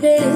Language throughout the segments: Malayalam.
day.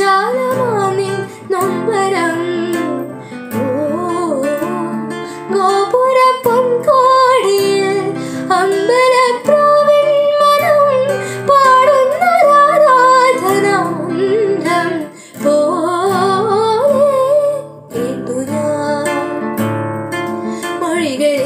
ജാലമാനിൻ നമ്പരം. ഗോപുര പൊൻകോടിയിൽ അമ്പല പ്രാവിൻ മനം പാടുന്നൊരാരാധന ഉന്നം പോലെ മൊഴികൾ